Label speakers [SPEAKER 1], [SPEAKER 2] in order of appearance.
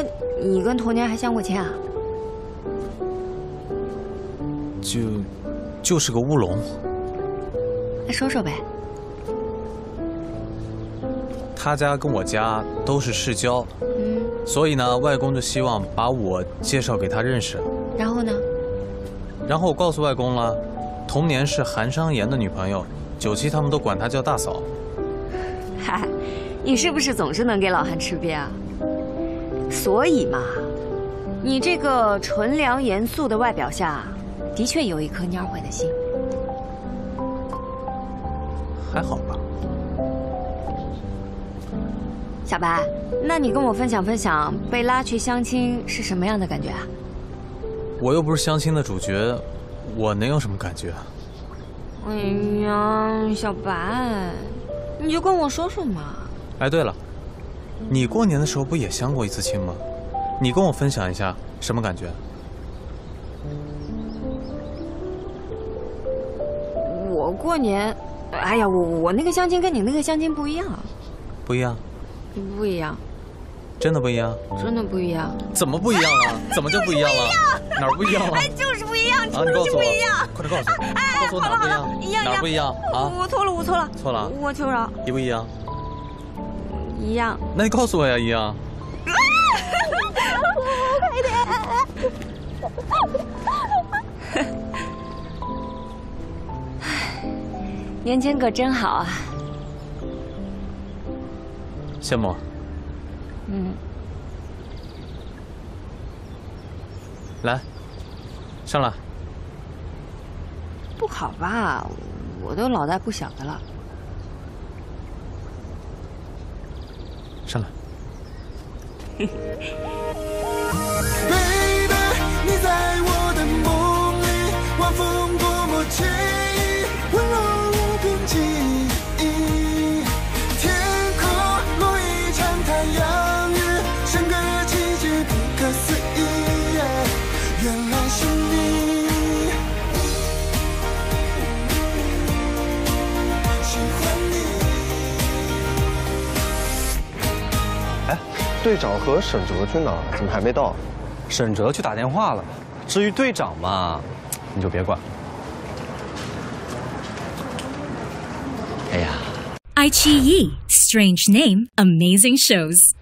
[SPEAKER 1] 说你跟童年还相过亲啊？
[SPEAKER 2] 就就是个乌龙。
[SPEAKER 1] 那说说呗。
[SPEAKER 2] 他家跟我家都是世交，嗯，所以呢，外公就希望把我介绍给他认识。
[SPEAKER 1] 然后呢？
[SPEAKER 2] 然后我告诉外公了，童年是韩商言的女朋友，九七他们都管她叫大嫂。
[SPEAKER 1] 嗨，你是不是总是能给老韩吃瘪啊？所以嘛，你这个纯良严肃的外表下，的确有一颗蔫坏的心。
[SPEAKER 2] 还好吧。
[SPEAKER 1] 小白，那你跟我分享分享被拉去相亲是什么样的感觉啊？
[SPEAKER 2] 我又不是相亲的主角，我能有什么感觉？
[SPEAKER 1] 哎呀，小白，你就跟我说说嘛。
[SPEAKER 2] 哎，对了，你过年的时候不也相过一次亲吗？你跟我分享一下什么感觉？
[SPEAKER 1] 我过年，哎呀，我我那个相亲跟你那个相亲不一样。
[SPEAKER 2] 不一样。
[SPEAKER 1] 不一样，
[SPEAKER 2] 真的不一样，
[SPEAKER 1] 真的不一样。
[SPEAKER 2] 怎么不一样了？怎么就不一样了？哪儿不一样了？
[SPEAKER 1] 哎，就是不一样，
[SPEAKER 2] 啊！你告诉我，快点告诉我，
[SPEAKER 1] 告诉我哪儿不一样？一样，
[SPEAKER 2] 哪儿不一样？啊！
[SPEAKER 1] 我错了，我错了，
[SPEAKER 2] 错了，
[SPEAKER 1] 我求饶。
[SPEAKER 2] 一不一样？
[SPEAKER 1] 一样。
[SPEAKER 2] 那你告诉我呀，一样。
[SPEAKER 1] 快点！年轻可真好啊。
[SPEAKER 2] 羡慕。嗯。来，上来。
[SPEAKER 1] 不好吧？我都老大不小的了。
[SPEAKER 2] 上来。
[SPEAKER 3] 队长和沈哲去哪？怎么还没到？
[SPEAKER 4] 沈哲去打电话了。至于队长嘛，你就别管。哎呀，I C E，Strange Name，Amazing Shows。